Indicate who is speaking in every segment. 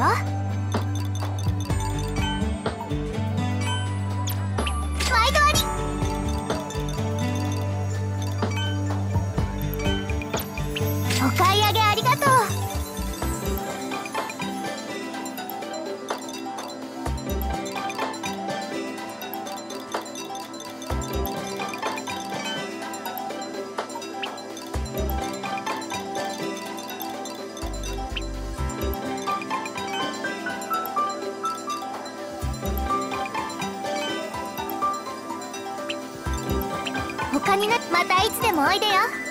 Speaker 1: よ。カニのまたいつでもおいでよ。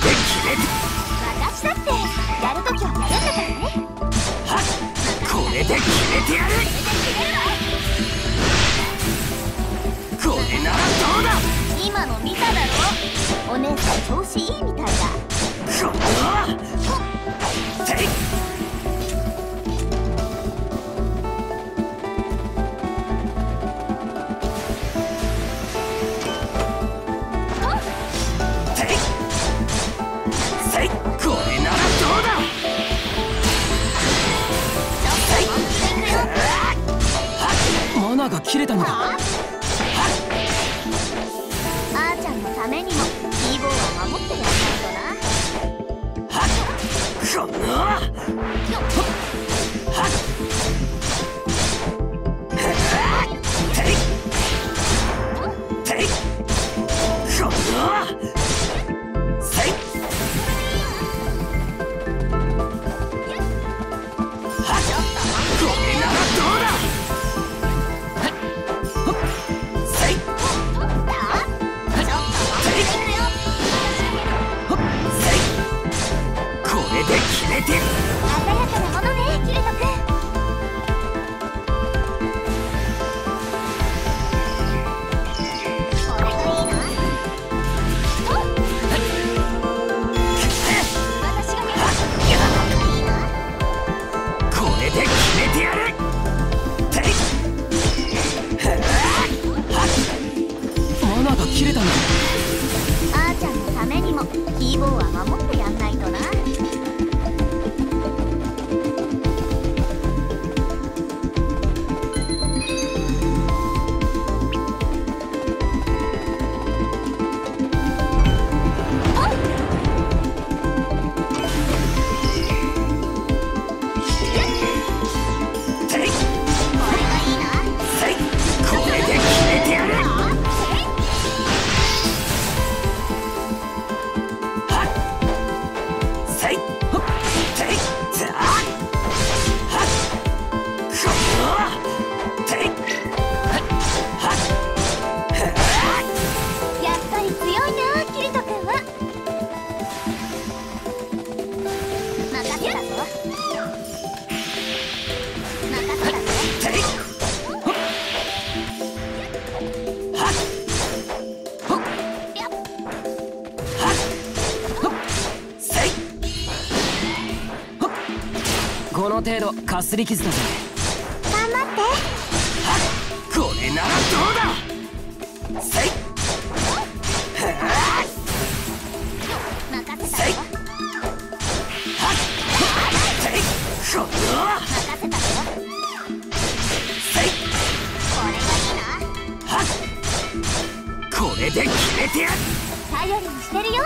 Speaker 2: て決める
Speaker 1: 私だってやるときはやるんだからね。
Speaker 2: はっ。これで決めてやる。これならどうだ？
Speaker 1: 今の見ただろ？お姉ちゃん調子いいみたいだ。
Speaker 2: これ
Speaker 1: はて
Speaker 2: ナが切れたのだ。
Speaker 1: あーちゃんのためにもキーボーは守ってやらないとな。
Speaker 2: はっ。
Speaker 1: こ
Speaker 2: のこの程度かすり傷だぜ。
Speaker 1: 頑張って。
Speaker 2: はっこれならどうだ？せい。これは
Speaker 1: 任せ
Speaker 2: はっ。これで決めてやる。
Speaker 1: 頼りにしてるよ。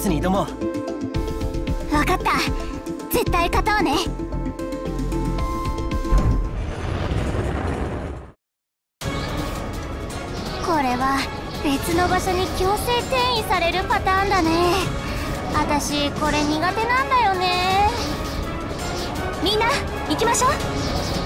Speaker 1: ス
Speaker 2: に挑もう。
Speaker 1: 分かった。絶対勝とうね。これは別の場所に強制転移されるパターンだね。私これ苦手なんだよね。みんな行きましょう。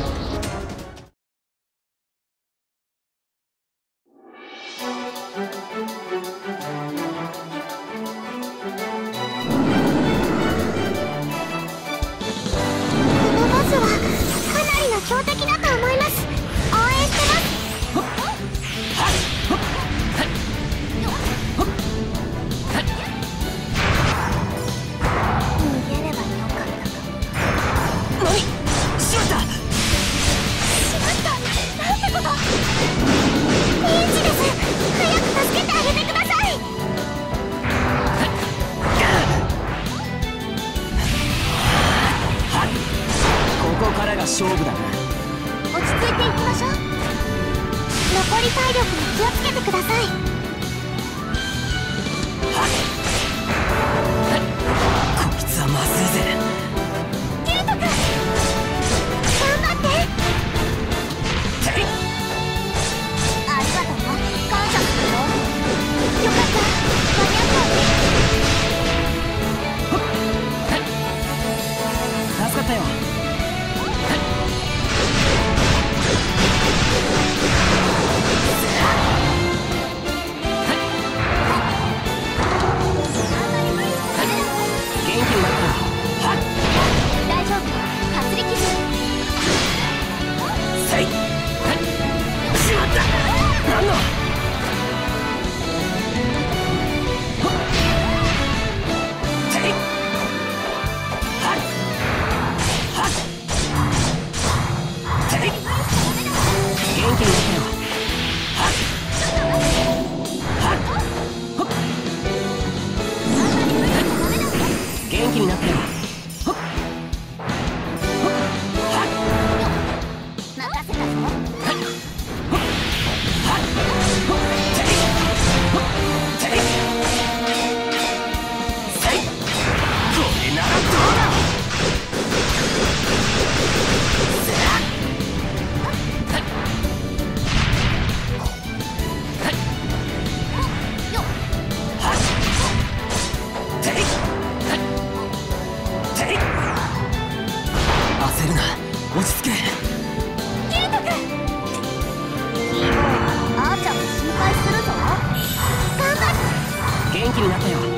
Speaker 1: せるな。落ち着け。ト君。ヒー
Speaker 2: ロー
Speaker 1: あーちゃん心配するぞ。頑張元気に
Speaker 2: なったよ。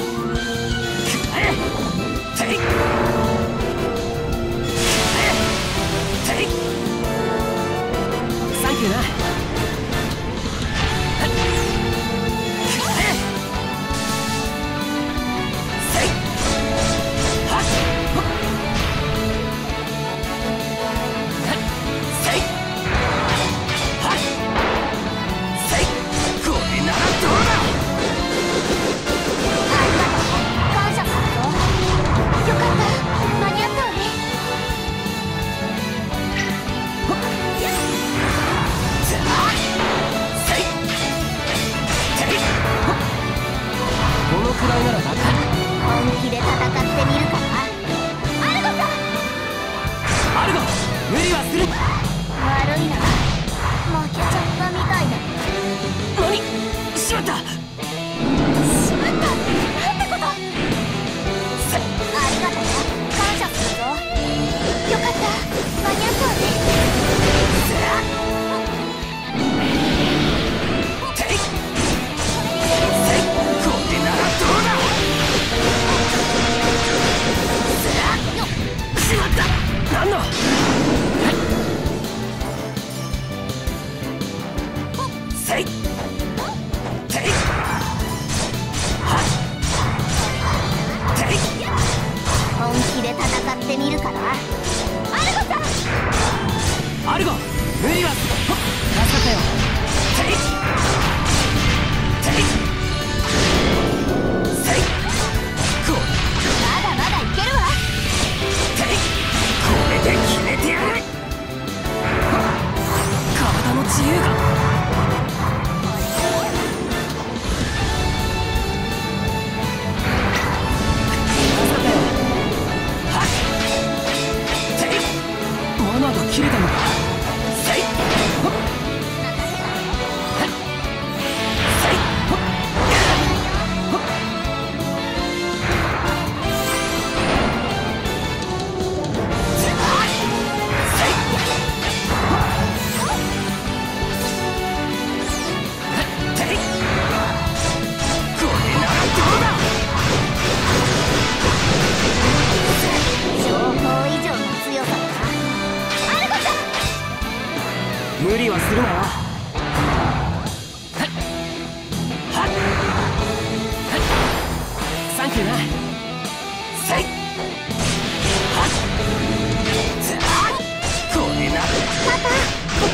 Speaker 2: 理はするな。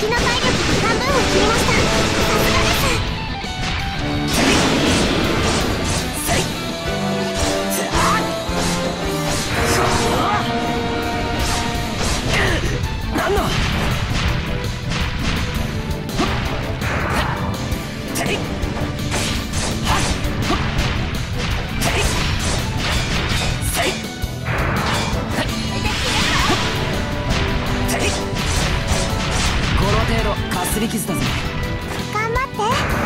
Speaker 2: よ
Speaker 1: の体力半分を切り
Speaker 2: ゴロ程度かすり傷だぜ。
Speaker 1: 頑張って。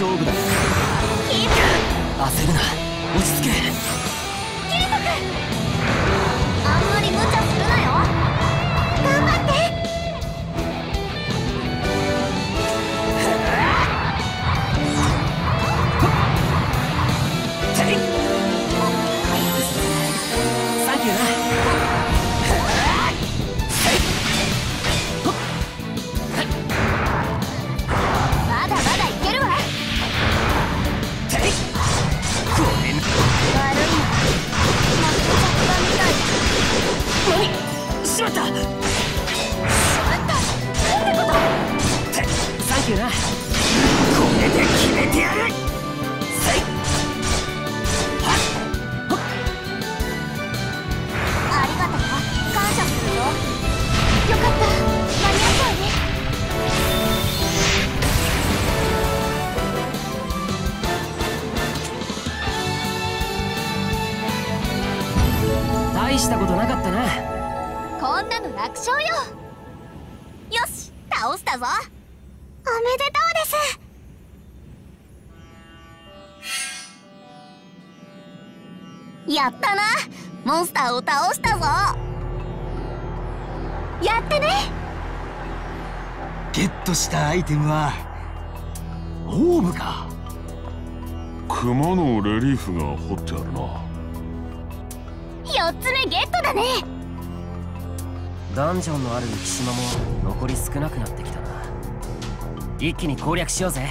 Speaker 2: 勝負だ。
Speaker 1: キープ
Speaker 2: 焦るな。落ち着け。
Speaker 1: キリト君
Speaker 2: やっ
Speaker 1: た
Speaker 2: な。
Speaker 1: モンスターを倒したぞ。やってね。
Speaker 2: ゲットしたアイテムはオーブか。
Speaker 3: 熊のレリーフが彫ってあるな。
Speaker 1: 4つ目ゲットだね。
Speaker 2: ダンジョンのある浮島も残り少なくなってきたな一気に攻略しようぜ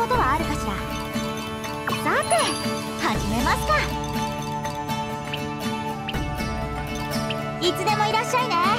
Speaker 1: ことはあるかしら。さて始めますか。いつでもいらっしゃいね。